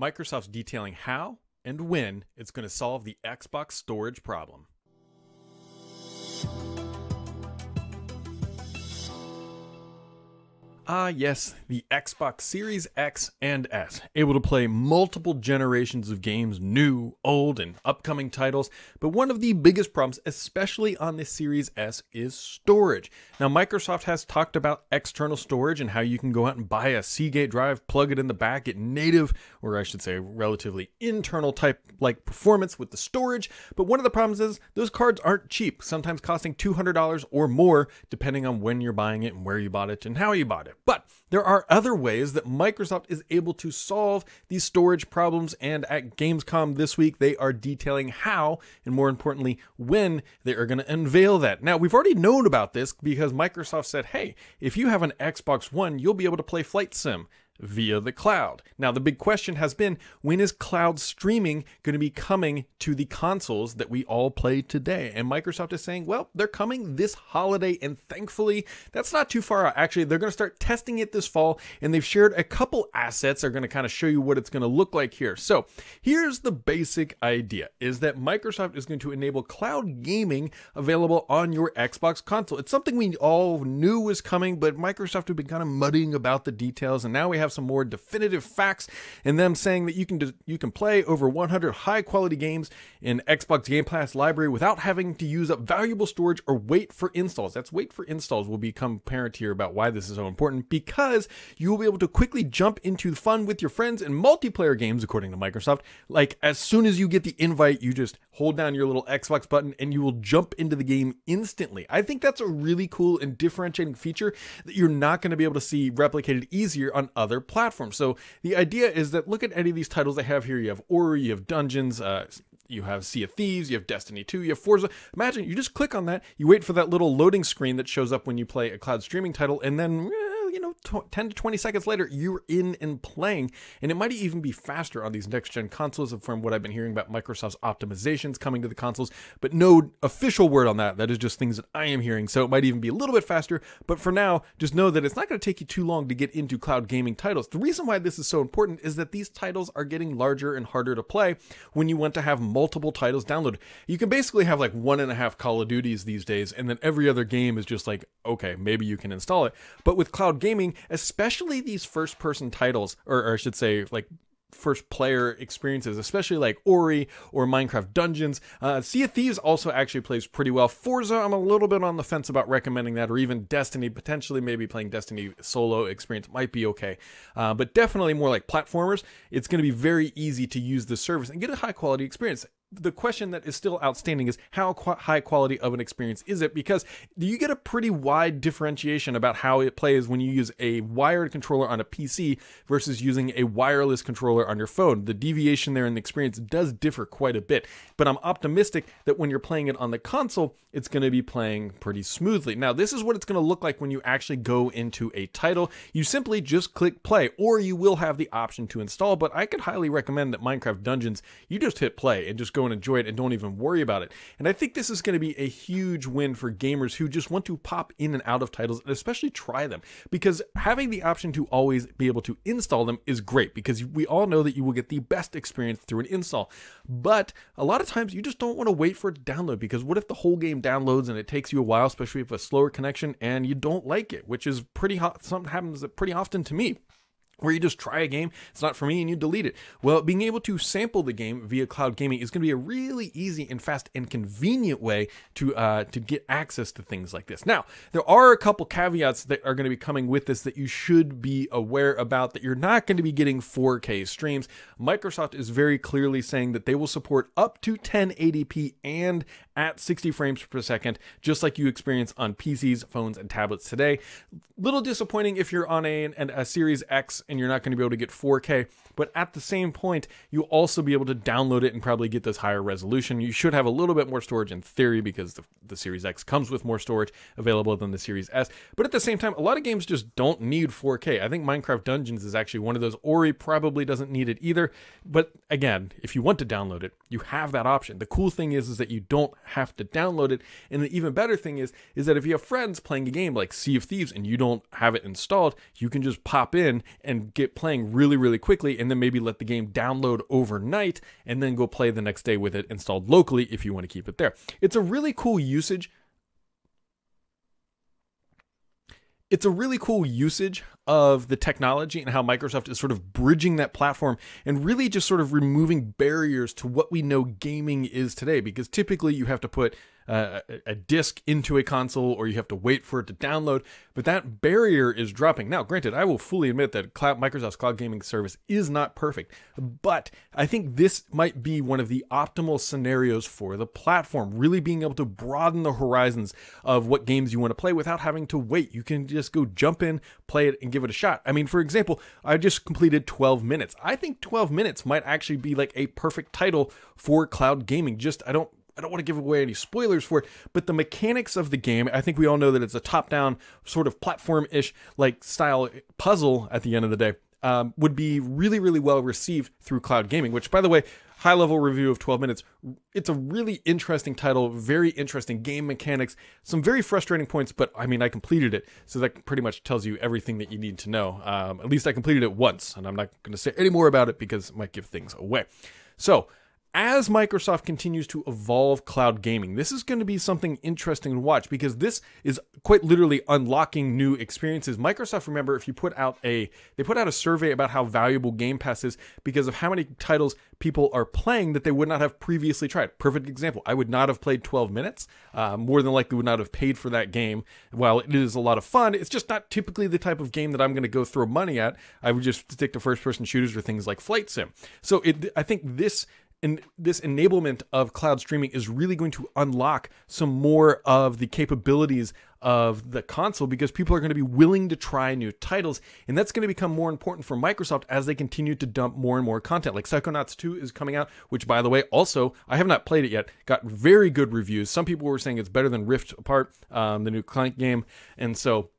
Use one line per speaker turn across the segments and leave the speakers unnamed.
Microsoft's detailing how and when it's going to solve the Xbox storage problem. Ah, yes, the Xbox Series X and S, able to play multiple generations of games, new, old, and upcoming titles. But one of the biggest problems, especially on the Series S, is storage. Now, Microsoft has talked about external storage and how you can go out and buy a Seagate drive, plug it in the back, get native, or I should say, relatively internal type like performance with the storage. But one of the problems is those cards aren't cheap, sometimes costing $200 or more, depending on when you're buying it and where you bought it and how you bought it. But there are other ways that Microsoft is able to solve these storage problems, and at Gamescom this week, they are detailing how, and more importantly, when they are going to unveil that. Now, we've already known about this because Microsoft said, hey, if you have an Xbox One, you'll be able to play Flight Sim via the cloud. Now, the big question has been when is cloud streaming going to be coming to the consoles that we all play today? And Microsoft is saying, well, they're coming this holiday, and thankfully, that's not too far out. Actually, they're going to start testing it this fall, and they've shared a couple assets. They're going to kind of show you what it's going to look like here. So, here's the basic idea is that Microsoft is going to enable cloud gaming available on your Xbox console. It's something we all knew was coming, but Microsoft had been kind of muddying about the details, and now we have have some more definitive facts and them saying that you can you can play over 100 high quality games in Xbox Game Pass library without having to use up valuable storage or wait for installs. That's wait for installs will become apparent here about why this is so important because you will be able to quickly jump into fun with your friends in multiplayer games according to Microsoft. Like as soon as you get the invite, you just hold down your little Xbox button and you will jump into the game instantly. I think that's a really cool and differentiating feature that you're not going to be able to see replicated easier on other other platforms. So the idea is that look at any of these titles I have here. You have Ori, you have Dungeons, uh, you have Sea of Thieves, you have Destiny 2, you have Forza. Imagine you just click on that, you wait for that little loading screen that shows up when you play a cloud streaming title, and then eh, you know, 10 to 20 seconds later, you're in and playing. And it might even be faster on these next gen consoles from what I've been hearing about Microsoft's optimizations coming to the consoles, but no official word on that. That is just things that I am hearing. So it might even be a little bit faster. But for now, just know that it's not going to take you too long to get into cloud gaming titles. The reason why this is so important is that these titles are getting larger and harder to play when you want to have multiple titles downloaded. You can basically have like one and a half Call of Duties these days, and then every other game is just like, okay, maybe you can install it. But with cloud gaming, especially these first person titles, or, or I should say, like first player experiences, especially like Ori or Minecraft Dungeons. Uh, sea of Thieves also actually plays pretty well. Forza, I'm a little bit on the fence about recommending that, or even Destiny, potentially maybe playing Destiny solo experience might be okay. Uh, but definitely more like platformers, it's going to be very easy to use the service and get a high quality experience the question that is still outstanding is how qu- high quality of an experience is it? Because you get a pretty wide differentiation about how it plays when you use a wired controller on a PC versus using a wireless controller on your phone. The deviation there in the experience does differ quite a bit, but I'm optimistic that when you're playing it on the console, it's going to be playing pretty smoothly. Now, this is what it's going to look like when you actually go into a title. You simply just click play, or you will have the option to install, but I could highly recommend that Minecraft Dungeons, you just hit play and just go go and enjoy it and don't even worry about it. And I think this is going to be a huge win for gamers who just want to pop in and out of titles and especially try them because having the option to always be able to install them is great because we all know that you will get the best experience through an install. But a lot of times you just don't want to wait for it to download because what if the whole game downloads and it takes you a while, especially if a slower connection and you don't like it, which is pretty hot. Something happens pretty often to me where you just try a game, it's not for me, and you delete it. Well, being able to sample the game via cloud gaming is going to be a really easy and fast and convenient way to uh, to get access to things like this. Now, there are a couple caveats that are going to be coming with this that you should be aware about. That you're not going to be getting 4K streams. Microsoft is very clearly saying that they will support up to 1080p and at 60 frames per second, just like you experience on PCs, phones, and tablets today. Little disappointing if you're on a, a Series X and you're not going to be able to get 4K. But at the same point, you'll also be able to download it and probably get this higher resolution. You should have a little bit more storage in theory because the, the Series X comes with more storage available than the Series S. But at the same time, a lot of games just don't need 4K. I think Minecraft Dungeons is actually one of those. Ori probably doesn't need it either. But again, if you want to download it, you have that option. The cool thing is, is that you don't have to download it. And the even better thing is, is that if you have friends playing a game like Sea of Thieves and you don't have it installed, you can just pop in and get playing really, really quickly, and then maybe let the game download overnight and then go play the next day with it installed locally if you want to keep it there. It's a really cool usage it's a really cool usage of the technology and how Microsoft is sort of bridging that platform and really just sort of removing barriers to what we know gaming is today. Because typically you have to put a disc into a console or you have to wait for it to download. But that barrier is dropping. Now, granted, I will fully admit that cloud, Microsoft's cloud gaming service is not perfect, but I think this might be one of the optimal scenarios for the platform, really being able to broaden the horizons of what games you want to play without having to wait. You can just go jump in, play it, and give it a shot. I mean, for example, I just completed 12 minutes. I think 12 minutes might actually be like a perfect title for cloud gaming. Just, I don't I don't want to give away any spoilers for it, but the mechanics of the game, I think we all know that it's a top-down sort of platform-ish like style puzzle at the end of the day. Um, would be really, really well received through cloud gaming, which, by the way, high level review of 12 minutes. It's a really interesting title, very interesting game mechanics, some very frustrating points, but I mean, I completed it. So that pretty much tells you everything that you need to know. Um, at least I completed it once, and I'm not going to say any more about it because it might give things away. So, as Microsoft continues to evolve cloud gaming, this is going to be something interesting to watch because this is quite literally unlocking new experiences. Microsoft, remember, if you put out a they put out a survey about how valuable Game Pass is because of how many titles people are playing that they would not have previously tried. Perfect example. I would not have played 12 minutes. Uh, more than likely would not have paid for that game. While it is a lot of fun, it's just not typically the type of game that I'm going to go throw money at. I would just stick to first person shooters or things like Flight Sim. So it, I think this and this enablement of cloud streaming is really going to unlock some more of the capabilities of the console because people are going to be willing to try new titles and that's going to become more important for Microsoft as they continue to dump more and more content. Like Psychonauts 2 is coming out which by the way also I have not played it yet got very good reviews. Some people were saying it's better than Rift Apart um, the new Clank game and so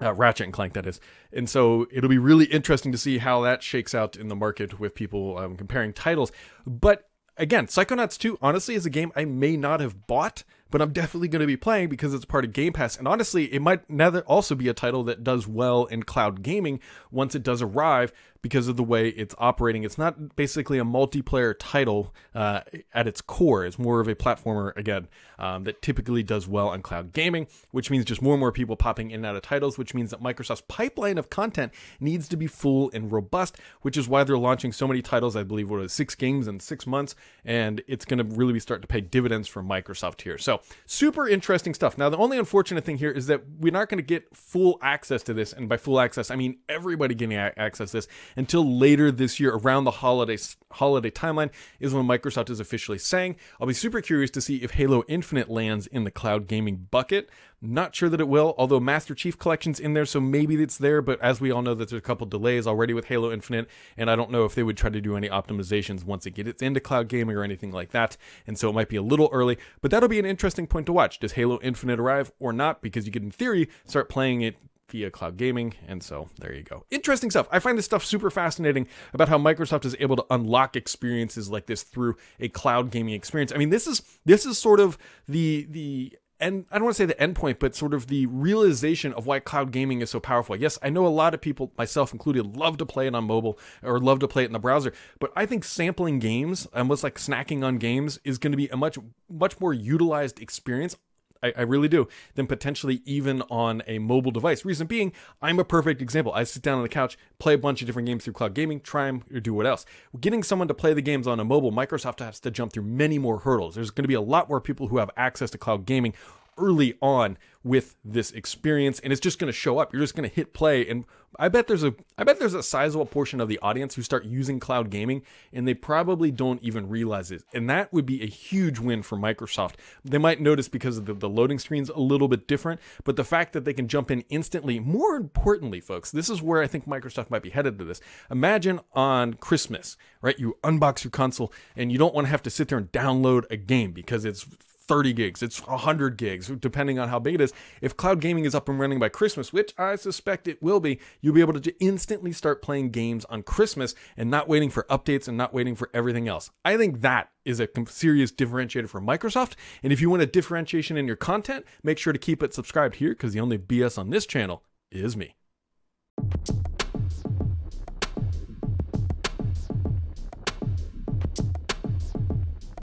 uh, Ratchet and Clank, that is. And so it'll be really interesting to see how that shakes out in the market with people um, comparing titles. But again, Psychonauts 2, honestly, is a game I may not have bought but I'm definitely going to be playing because it's part of Game Pass. And honestly, it might also be a title that does well in cloud gaming once it does arrive because of the way it's operating. It's not basically a multiplayer title uh, at its core. It's more of a platformer, again, um, that typically does well on cloud gaming, which means just more and more people popping in and out of titles, which means that Microsoft's pipeline of content needs to be full and robust, which is why they're launching so many titles. I believe what is six games in six months, and it's going to really be starting to pay dividends for Microsoft here. So super interesting stuff. Now, the only unfortunate thing here is that we're not going to get full access to this. And by full access, I mean everybody getting access to this until later this year around the holiday, holiday timeline is when Microsoft is officially saying. I'll be super curious to see if Halo Infinite lands in the cloud gaming bucket. Not sure that it will, although Master Chief Collection's in there, so maybe it's there. But as we all know, that there's a couple delays already with Halo Infinite, and I don't know if they would try to do any optimizations once it gets into cloud gaming or anything like that. And so it might be a little early, but that'll be an interesting point to watch. Does Halo Infinite arrive or not? Because you could, in theory, start playing it via cloud gaming. And so there you go. Interesting stuff. I find this stuff super fascinating about how Microsoft is able to unlock experiences like this through a cloud gaming experience. I mean, this is this is sort of the the and I don't want to say the endpoint, but sort of the realization of why cloud gaming is so powerful. Yes, I know a lot of people, myself included, love to play it on mobile or love to play it in the browser, but I think sampling games, almost like snacking on games, is going to be a much much more utilized experience I, I, really do, than potentially even on a mobile device. Reason being, I'm a perfect example. I sit down on the couch, play a bunch of different games through cloud gaming, try them, or do what else. Getting someone to play the games on a mobile, Microsoft has to jump through many more hurdles. There's going to be a lot more people who have access to cloud gaming early on with this experience and it's just going to show up. You're just going to hit play and i bet there's a i bet there's a sizable portion of the audience who start using cloud gaming and they probably don't even realize it. And that would be a huge win for microsoft. They might notice because of the, the loading screens a little bit different but the fact that they can jump in instantly more importantly folks this is where i think microsoft might be headed to this. Imagine on christmas right? You unbox your console and you don't want to have to sit there and download a game because it's 30 gigs, it's 100 gigs, depending on how big it is. If cloud gaming is up and running by Christmas, which I suspect it will be, you'll be able to instantly start playing games on Christmas and not waiting for updates and not waiting for everything else. I think that is a serious differentiator for Microsoft. And if you want a differentiation in your content, make sure to keep it subscribed here because the only BS on this channel is me.